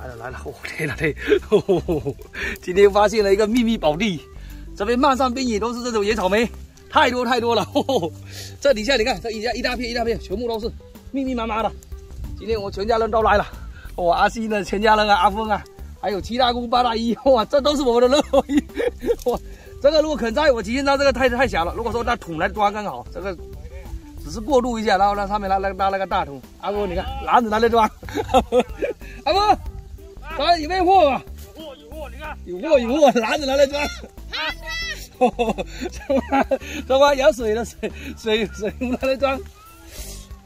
来了来了，哦天哪天，今天发现了一个秘密宝地，这边漫山遍野都是这种野草莓，太多太多了。这底下你看，这一下一大片一大片，全部都是密密麻麻的。今天我全家人都来了，我阿西呢，全家人啊，阿峰啊，还有七大姑八大姨，哇，这都是我们的乐意。哇，这个如果肯摘，我提前摘这个太太小了。如果说拿桶来装刚好，这个只是过渡一下，然后让上面拿那拿那个大桶。阿峰，你看篮子拿来装。阿峰。抓有没有货吧？有货有货，你看有货有货，篮子拿来抓。这玩这玩舀水的水水水壶拿来装。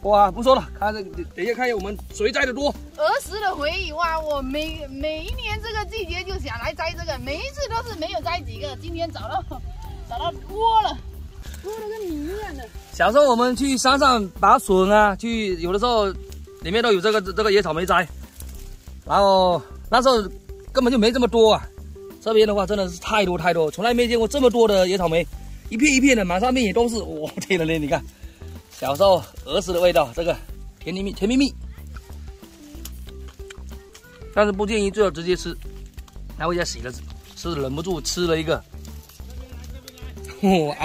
哇，不说了，看这等一下看一下我们谁摘的多。儿时的回忆哇，我每每一年这个季节就想来摘这个，每一次都是没有摘几个，今天找到找到多了，多了跟米一样的。小时候我们去山上拔笋啊，去有的时候里面都有这个这个野草莓摘，然后。那时候根本就没这么多啊，这边的话真的是太多太多，从来没见过这么多的野草莓，一片一片的，满上面也都是。哇，天哪嘞！你看，小时候儿时的味道，这个甜蜜蜜，甜蜜蜜。但是不建议最好直接吃，拿回家洗了吃，是忍不住吃了一个。哇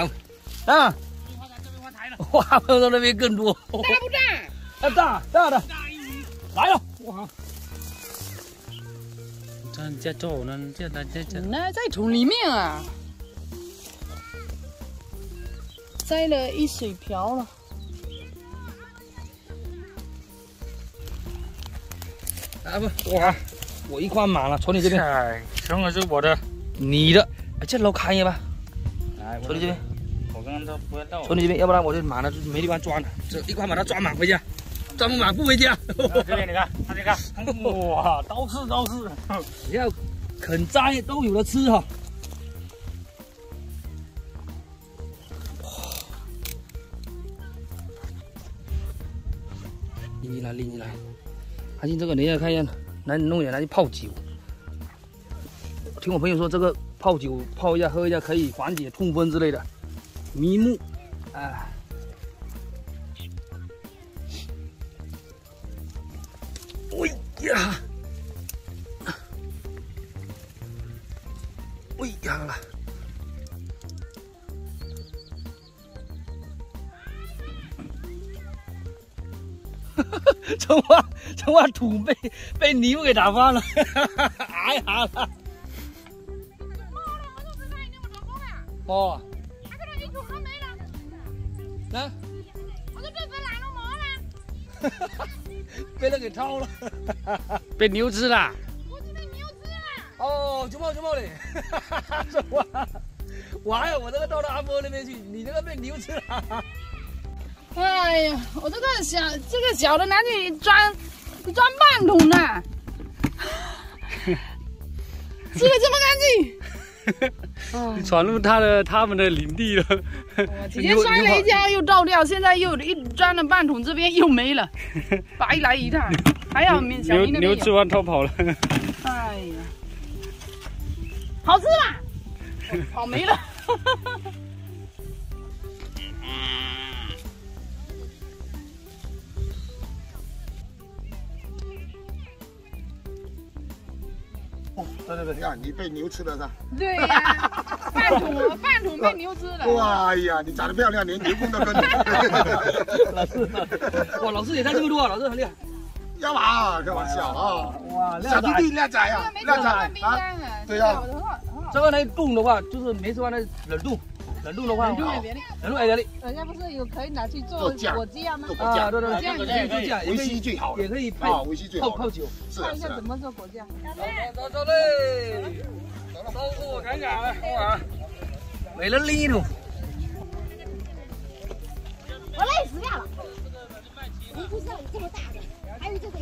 啊！哇，碰到那边更多。大不 大？啊，大大的，来了！哇。在走呢，这在这这。那在土里面啊，摘了一水瓢了。啊不，我，我一筐满了，从你这边。哎全部是我的。你的，这楼看一眼吧。来，从你这边。我刚刚都不要到。从你这边，要不然我就满了，就没地方装了。这一筐把它装满回家。装不满不回家。这边你看，这边看，哇，都是都是。只要肯摘，都有的吃哈。哇！拎进来，拎进来。阿信，这个你要看一下，拿弄点来去泡酒。听我朋友说，这个泡酒泡一下喝一下，可以缓解痛风之类的。迷目，哎。呀！哎呀了！哈哈，春花，春花土被被牛给打翻了，哎呀了！哦。来。我这被拿了毛了。哈哈。被人给掏了，被牛吃了。我是被牛吃了。哦，就冒就冒的，什么？我还有我这个到了阿波那边去，你这个被牛吃了。哎呀，我这个小这个小的拿去装装半桶呢，吃的这么干净。闯入他的他们的领地了。我今天摔了一跤又倒掉，现在又一装了半桶，这边又没了，白来一趟。还好小牛牛吃完逃跑了。哎呀，好吃吧？跑没了。对对对，你看你被牛吃了是吧？对呀，半桶半桶被牛吃了。哇呀，你长得漂亮，连牛粪都跟你。老师，哇，老师也在这么多，老师很厉害。要嘛，开玩笑啊！哇，小弟弟靓仔啊，靓仔啊！对呀，这个呢冻的话，就是没吃完的冷冻。冷冻的话，冷冻也别的，冷冻也别的。人家不是有可以拿去做果酱吗？啊，对对对，可以做酱，维 C 最好，也可以泡维 C 最好，泡泡酒。看一下怎么做果酱。走走嘞，收获赶赶了，哇，没了力度。我累死掉了。不是这么大的，还有这个。